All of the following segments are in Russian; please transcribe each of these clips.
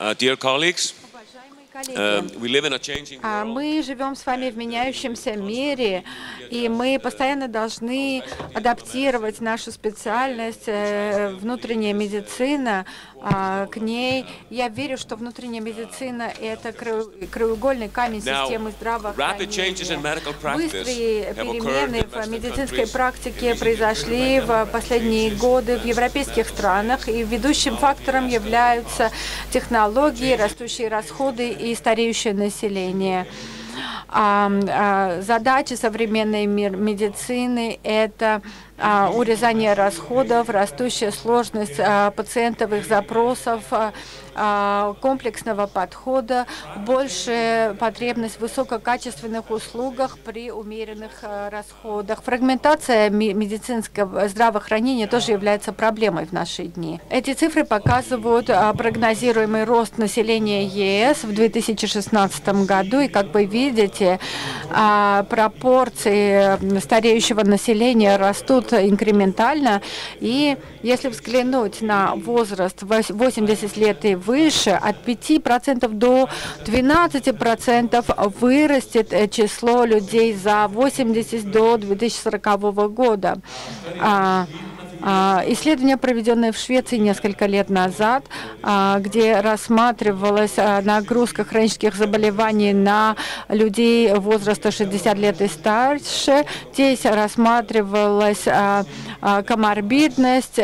Uh, dear colleagues, changing а. Мы живем с вами в меняющемся мире, и мы постоянно должны адаптировать нашу специальность, э, внутренняя медицина, к ней. Я верю, что внутренняя медицина – это краеугольный камень системы здравоохранения. Быстрые перемены в медицинской практике произошли в последние годы в европейских странах, и ведущим фактором являются технологии, растущие расходы и стареющее население. А, а, задачи современной медицины – это а, урезание расходов, растущая сложность а, пациентовых запросов, а, а, комплексного подхода, большая потребность в высококачественных услугах при умеренных а, расходах. Фрагментация медицинского здравоохранения тоже является проблемой в наши дни. Эти цифры показывают а, прогнозируемый рост населения ЕС в 2016 году, и как вы видите, а, пропорции стареющего населения растут инкрементально, и если взглянуть на возраст вось- 80 лет и выше, от 5% до 12% вырастет э, число людей за 80 до 2040 года. А, Исследование, проведенное в Швеции несколько лет назад, а, где рассматривалась а, нагрузка хронических заболеваний на людей возраста 60 лет и старше. Здесь рассматривалась коморбидность,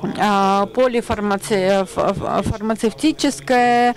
полифармацевтическая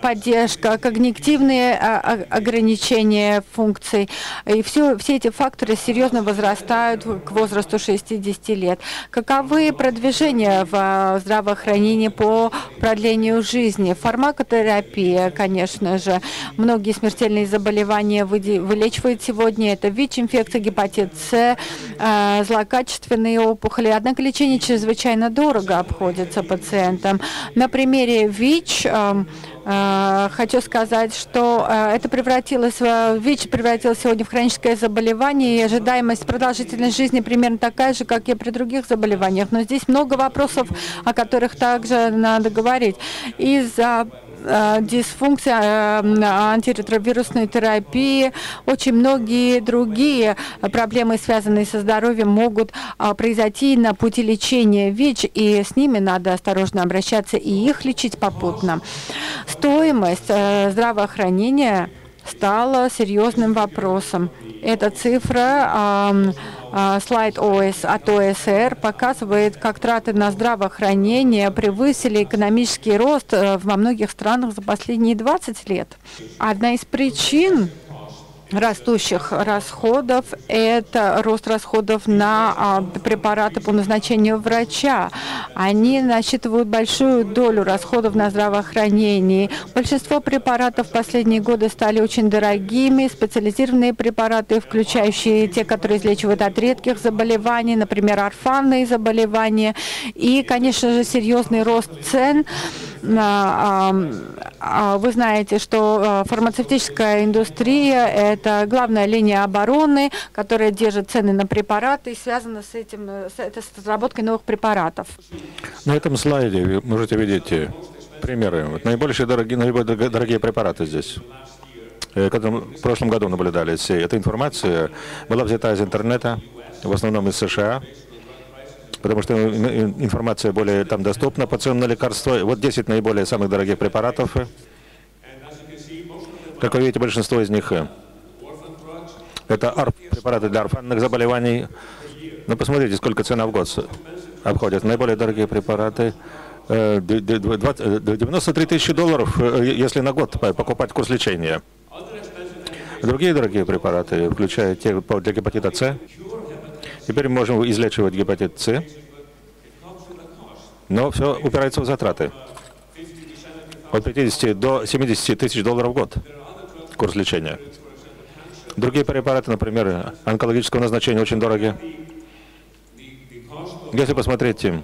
поддержка, когнитивные а, а, ограничения функций. И все, все эти факторы серьезно возрастают к возрасту 60 лет. Каковы продвижения в а, здравоохранении по продлению жизни? Фармакотерапия, конечно же. Многие смертельные заболевания вылечивают сегодня. Это ВИЧ-инфекция, гепатит С, а, злокачественные опухоли. Однако лечение чрезвычайно дорого обходится пациентам. На примере ВИЧ эм, э, хочу сказать, что э, это превратилось в ВИЧ превратилось сегодня в хроническое заболевание, и ожидаемость продолжительность жизни примерно такая же, как и при других заболеваниях. Но здесь много вопросов, о которых также надо говорить. Из-за э, дисфункция э, антиретровирусной терапии, очень многие другие э, проблемы, связанные со здоровьем, могут а, произойти на пути лечения ВИЧ, и с ними надо осторожно обращаться и их лечить попутно. Стоимость э, здравоохранения стала серьезным вопросом. Эта цифра, слайд ОС, от ОСР показывает, как траты на здравоохранение превысили экономический рост э, во многих странах за последние 20 лет. Одна из причин растущих расходов – это рост расходов на а, препараты по назначению врача. Они насчитывают большую долю расходов на здравоохранение. Большинство препаратов в последние годы стали очень дорогими. Специализированные препараты, включающие те, которые излечивают от редких заболеваний, например, орфанные заболевания. И, конечно же, серьезный рост цен Вы знаете, что а, фармацевтическая индустрия – это главная линия обороны, которая держит цены на препараты и связана с этим, э, с, это с разработкой новых препаратов. На этом слайде вы можете видеть э, примеры. Наибольшие дорогие, наиболее дорогие препараты здесь. э, которые в прошлом году наблюдались. Эта информация была взята из интернета, в основном из США, потому что ин- информация более там доступна по ценам на лекарства. Вот 10 наиболее самых дорогих препаратов. Как вы видите, большинство из них э, это ар- препараты для орфанных заболеваний. Ну, посмотрите, сколько цена в год обходит. Наиболее дорогие препараты э, д- д- дв- 20, э, 93 тысячи долларов, э, если на год покупать курс лечения. Другие дорогие препараты, включая те для гепатита С. Теперь мы можем излечивать гепатит С, но все упирается в затраты. От 50 до 70 тысяч долларов в год курс лечения. Другие препараты, например, онкологического назначения, очень дорогие. Если посмотреть э,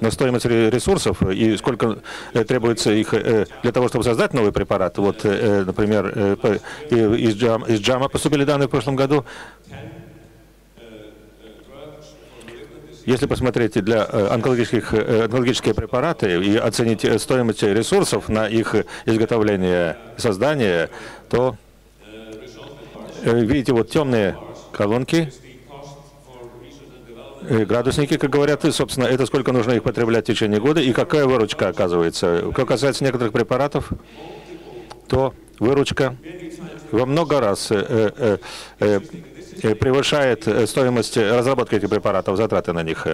на стоимость ре- ресурсов и сколько э, требуется их э, для того, чтобы создать новый препарат. Вот, например, из Джама поступили данные в прошлом году. Если посмотреть для э, онкологических, э, онкологические препараты и оценить э, стоимость ресурсов на их изготовление создание, то э, видите вот темные колонки, э, градусники, как говорят, и, собственно, это сколько нужно их потреблять в течение года и какая выручка оказывается. Что касается некоторых препаратов, то выручка во много раз э, э, э, э, превышает э, стоимость разработки этих препаратов, затраты на них.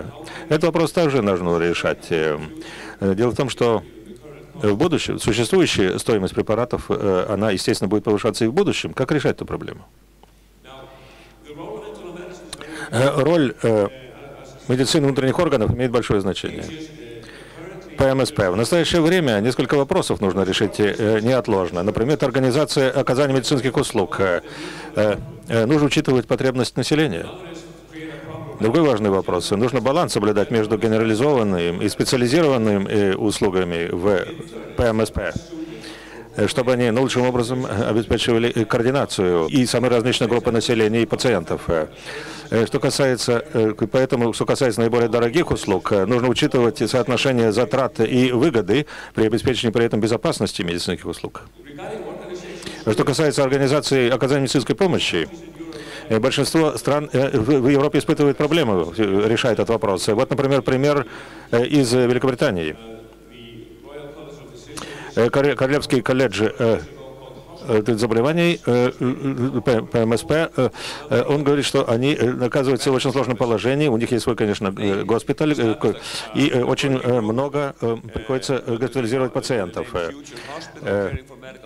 Этот вопрос также нужно решать. Э, э, Дело в том, что в будущем существующая стоимость препаратов, э, она, естественно, будет повышаться и в будущем. Как решать эту проблему? Э, Роль э, медицины внутренних органов имеет большое значение. ПМСП. В настоящее время несколько вопросов нужно решить э, неотложно. Например, организация оказания медицинских услуг. Э, э, Нужно учитывать потребность населения. Другой важный вопрос. Нужно баланс соблюдать между генерализованными и специализированными услугами в ПМСП чтобы они наилучшим образом э, обеспечивали э, координацию и самые различные группы населения и пациентов. Э, э, Что касается, э, поэтому, что касается наиболее дорогих услуг, э, нужно учитывать соотношение затрат и выгоды при обеспечении при этом безопасности медицинских услуг. Что касается организации оказания медицинской помощи, э, большинство стран э, в Европе испытывают проблемы, э, решая этот вопрос. Вот, например, пример э, из э, Великобритании. Э, Королевский колледж э, э, заболеваний ПМСП, он говорит, что они оказываются в очень сложном положении. У них есть свой, конечно, госпиталь, и очень много приходится госпитализировать пациентов.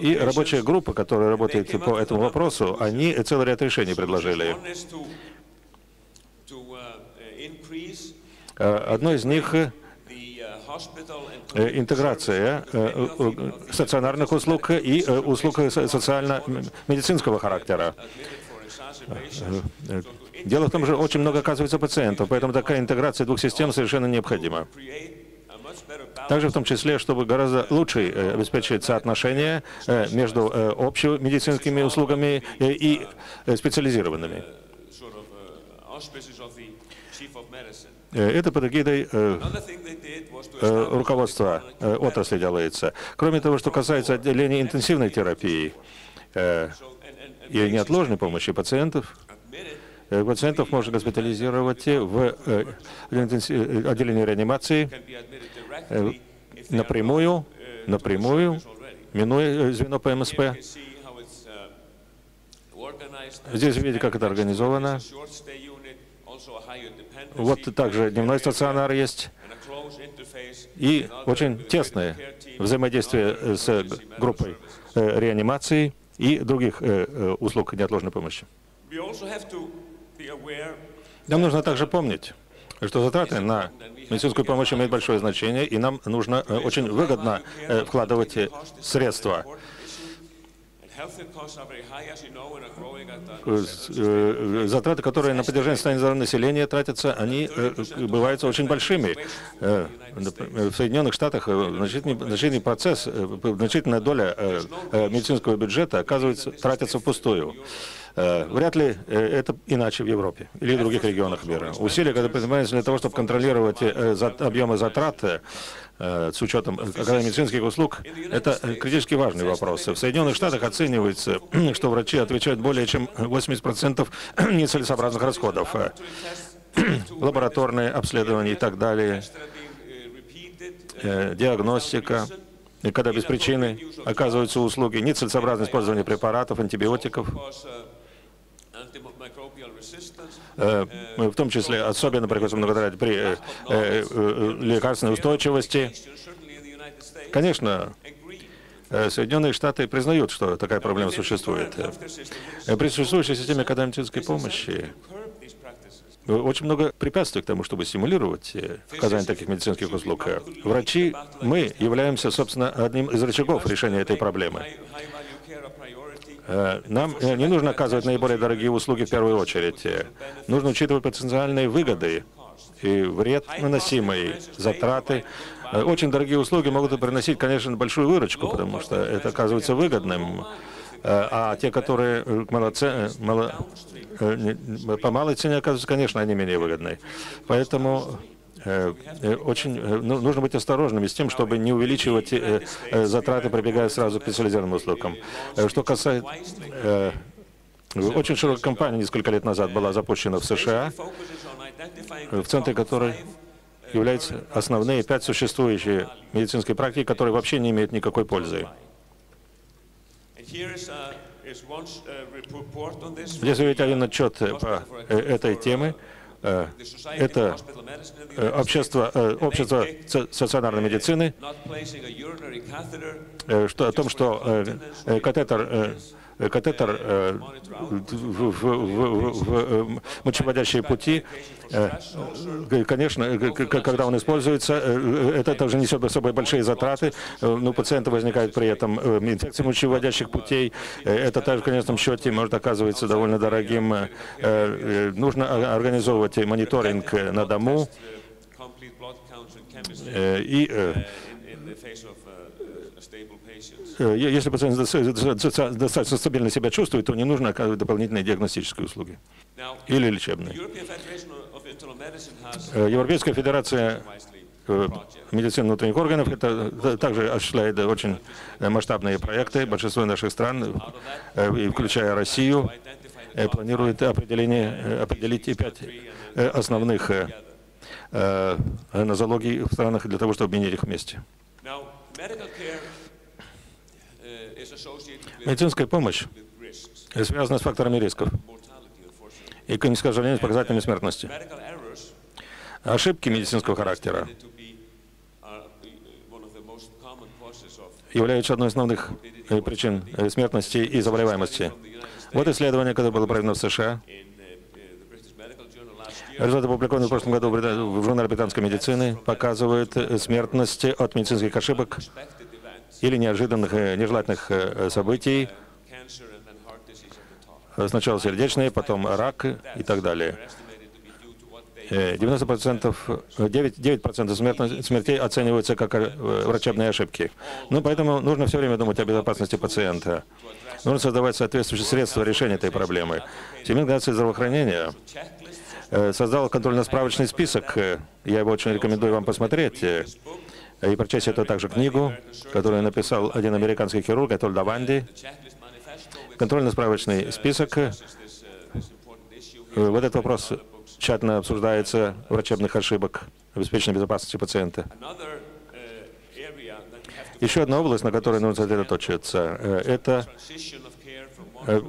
И рабочая группа, которая работает по этому вопросу, они целый ряд решений предложили. Одно из них интеграция э, э, стационарных услуг и э, услуг со- социально-медицинского характера. Э, Дело в том, что очень много оказывается пациентов, поэтому такая интеграция двух систем совершенно необходима. Также в том числе, чтобы гораздо лучше э, обеспечить соотношение э, между э, общемедицинскими услугами э, и э, специализированными. Это под эгидой э, to э, руководства э, отрасли делается. Кроме того, что касается отделения интенсивной терапии э, и неотложной помощи пациентов, э, пациентов можно госпитализировать в э, э, отделении реанимации напрямую, напрямую, минуя э, звено ПМСП. Здесь видите, как это организовано. Вот также дневной стационар есть. И очень тесное взаимодействие э, с medical группой э, реанимации и других э, э, услуг неотложной помощи. Нам нужно также помнить, что затраты на медицинскую помощь имеют большое значение, и нам нужно э, очень выгодно э, вкладывать э, средства. Затраты, которые на поддержание состояния здоровья населения тратятся, они э, э, бывают очень большими. Э, В Соединенных Штатах э, значительный, значительный процесс, э, значительная доля э, э, медицинского бюджета оказывается тратится впустую. Э, Вряд ли э, это иначе в Европе или в других регионах мира. Усилия, когда предпринимаются для того, чтобы контролировать э, объемы затрат с учетом медицинских услуг, это критически важный вопрос. В Соединенных Штатах оценивается, что врачи отвечают более чем 80% нецелесообразных расходов. Лабораторные обследования и так далее, диагностика, и когда без причины оказываются услуги, нецелесообразное использование препаратов, антибиотиков, because uh, antimicrobial resistance э, в том числе особенно приходится много тратить при э, э, э, лекарственной устойчивости. Конечно, э, Соединенные Штаты признают, что такая проблема существует. Э, При существующей системе оказания медицинской помощи э, очень много препятствий к тому, чтобы стимулировать э, оказание таких медицинских услуг. Э, Врачи, мы являемся, собственно, одним из рычагов решения этой проблемы. Нам э, не нужно оказывать наиболее дорогие услуги в первую очередь. Э, Нужно учитывать потенциальные выгоды и вред наносимые, затраты. Э, Очень дорогие услуги могут приносить, конечно, большую выручку, потому что это оказывается выгодным. а те, которые мало, мало, по малой цене оказываются, конечно, они менее выгодны. Поэтому очень ну, нужно быть осторожными с тем, чтобы не увеличивать затраты, прибегая сразу к специализированным услугам. Что касается очень широкая кампания несколько лет назад была запущена в США, в центре которой являются основные пять существующие медицинские практики, которые вообще не имеют никакой пользы. Здесь вы видите один отчет по этой теме. Это общество, общество стационарной медицины, что, о том, что катетер катетер э, в, в, в, в мочеводящие пути, э, конечно, когда он используется, э, это также несет за собой большие затраты. Но у пациента возникает при этом инфекция мочеводящих путей. Это также в конечном счете может оказываться довольно дорогим. Нужно организовывать мониторинг на дому и Э, если пациент достаточно стабильно себя чувствует, то не нужно оказывать дополнительные диагностические услуги или лечебные. Э, Европейская федерация э, медицины внутренних органов это также осуществляет очень масштабные проекты. Большинство наших стран, включая Россию, планирует определение, определить пять основных нозологий в странах для того, чтобы объединить их вместе. Медицинская помощь связана с факторами рисков и, к сожалению, с показателями смертности. Ошибки медицинского характера являются одной из основных э, причин э, смертности и заболеваемости. Вот исследование, которое было проведено в США. Результаты, опубликованные в прошлом году в журнале британской медицины, показывают э, смертность от медицинских ошибок или неожиданных, э, нежелательных э, событий, сначала сердечные, потом рак и так далее. 90%, э, 9%, 9 смертей оцениваются как врачебные ошибки. Ну, поэтому нужно все время думать о безопасности пациента. Нужно создавать соответствующие средства решения этой проблемы. Всемирная организация здравоохранения создала контрольно-справочный список. Я его очень рекомендую вам посмотреть и прочесть эту также книгу, которую написал один американский хирург, Этоль Даванди. Контрольно-справочный список. Вот этот вопрос тщательно обсуждается врачебных ошибок, обеспечения безопасности пациента. Еще одна область, на которой нужно сосредоточиться, э, это э,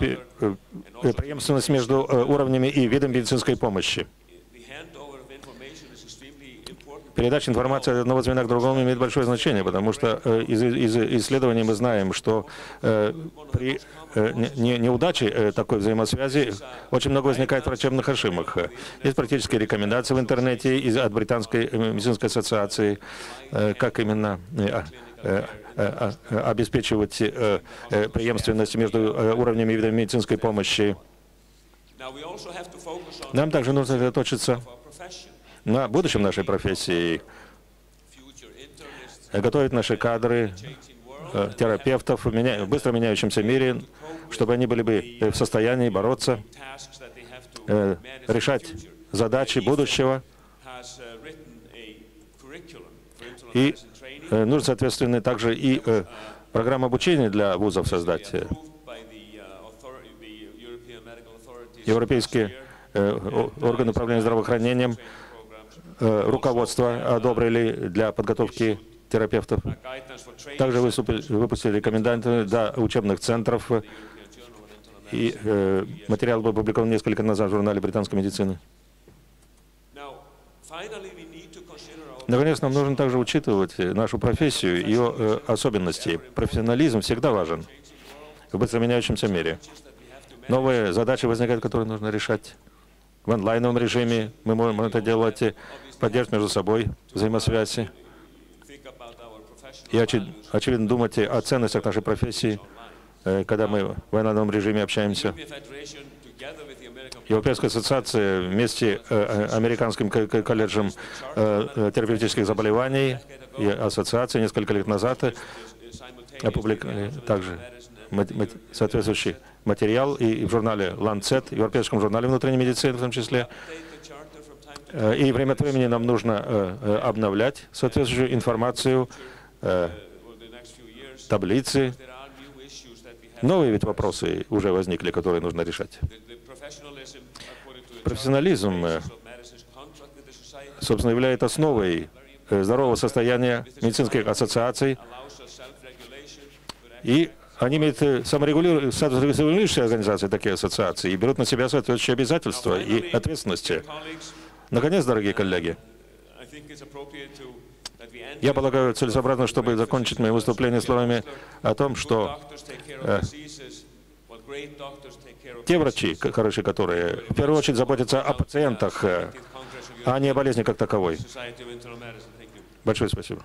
э, преемственность между уровнями и видом медицинской помощи. Передача информации от одного звена к другому имеет большое значение, потому что э, из, из исследований мы знаем, что э, при э, не, неудаче э, такой взаимосвязи очень много возникает врачебных ошибок. Есть практические рекомендации в интернете из, от Британской медицинской ассоциации, как именно э, э, э обеспечивать преемственность между уровнями и видами медицинской помощи. Нам также нужно сосредоточиться на будущем нашей профессии, готовить наши кадры, э, терапевтов в быстро меняющемся мире, чтобы они были бы в состоянии бороться, э, решать задачи будущего. И э, нужно, соответственно, также и программу обучения для вузов создать. Европейские органы управления здравоохранением руководство одобрили для подготовки терапевтов. Также выпустили рекомендации для учебных центров. И э, материал был опубликован несколько назад в журнале британской медицины. Наконец, нам нужно также учитывать нашу профессию, ее э, особенности. Профессионализм всегда важен в быстро меняющемся мире. Новые задачи возникают, которые нужно решать в онлайновом режиме. Мы можем это делать поддерживать между собой взаимосвязи и, очевидно, думать о ценностях нашей профессии, э, когда мы в онлайновом режиме общаемся. Европейская ассоциация вместе с э, Американским колледжем э, терапевтических заболеваний и ассоциация несколько лет назад опубликовали также соответствующий материал и в журнале Lancet, в Европейском журнале внутренней медицины в том числе. И время от времени нам нужно э, э, обновлять соответствующую информацию, э, таблицы. Новые ведь вопросы уже возникли, которые нужно решать. Профессионализм, э, собственно, является основой э, здорового состояния медицинских ассоциаций, и они имеют э, саморегулиру- статус регулирующей организации, такие ассоциации, и берут на себя соответствующие обязательства и ответственности. Наконец, дорогие коллеги, я полагаю целесообразно, чтобы закончить мое выступление словами о том, что of те врачи, хорошие, которые в первую очередь заботятся о пациентах, э, а не о болезни как таковой. Большое спасибо.